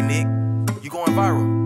Hey, Nick, you going viral.